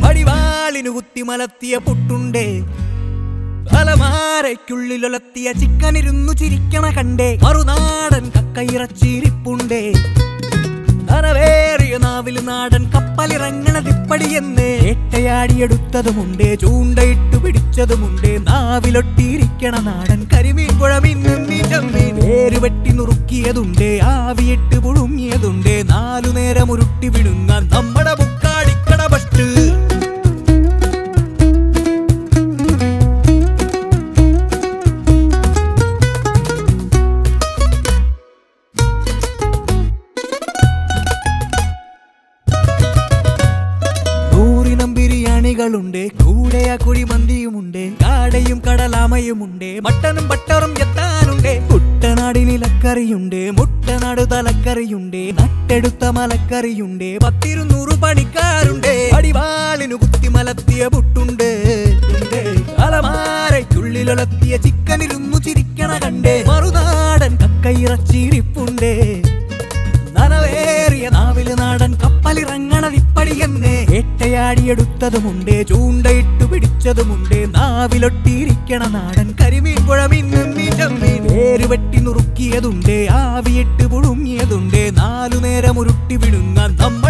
വടിവാളിനു കുത്തിമലത്തിയ പുട്ടുണ്ടേ. അലമാരയ്ക്കുള്ളിലൊലത്തിയ ചിക്കനിരുന്നു ചിരിക്കണ കണ്ടേ. മറുനാടൻ കക്കയിറച്ചിരിപ്പുണ്ടേ. നരവേറിയ നാവിൽ നാടൻ കപ്പലിറങ്ങണ തിപ്പടിയെന്ന്. ഏട്ടയാടിയെടുത്തതുമുണ്ട് ചൂണ്ടയിട്ടു പിടിച്ചതുമുണ്ട്. നാവിലൊട്ടിയിരിക്കണ നാടൻ കരിമീൻ കുഴമീൻ നിന്നീ ചമ്മീൻ. വേരുവെട്ടി നുറുക്കിയതുണ്ടേ ആവിയിട്ട് പുഴുങ്ങിയതുണ്ട്. ഉരുട്ടി വിടുന്ന നമ്മുടെ മുക്കാടിക്കട നൂറിനം ബിരിയാണികളുണ്ട് കൂടെ ആ കുഴിമന്തിയുമുണ്ട് കാടയും കടലാമയുമുണ്ട് മട്ടനും ബട്ടറും എത്താനുണ്ട് മുട്ട നടു തലക്കറിയുണ്ട് നട്ടെടുത്ത മലക്കറിയുണ്ട് പത്തിരുന്നൂറ് പണിക്കാരുണ്ട് അടിവാളിനു കുത്തി മലത്തിയ പുട്ടുണ്ട്. അലമാരയ്ക്കുള്ളിലൊളത്തിയ ചിക്കനിരുന്നു ചിരിക്കണ കണ്ടേ മറുനാടൻ കക്കയിറച്ചിരിപ്പുണ്ട് നനവേറിയ നാവിൽ നാടൻ കപ്പലിറങ്ങണ വിപ്പടിയെന്ന് ഏട്ടയാടിയെടുത്തതുമുണ്ട് ചൂണ്ടയിട്ടു പിടിച്ചതുമുണ്ട് നാവിലൊട്ടിയിരിക്കണ നാടൻ കരിമീൻ നിന്നീ ചമ്മീൻ വേരുവെട്ടി നുറുക്കിയതുണ്ട് ആവിയിട്ട് പുഴുങ്ങിയതുണ്ട്. നാലു നേരം ഉരുട്ടി വിടുന്ന നമ്മ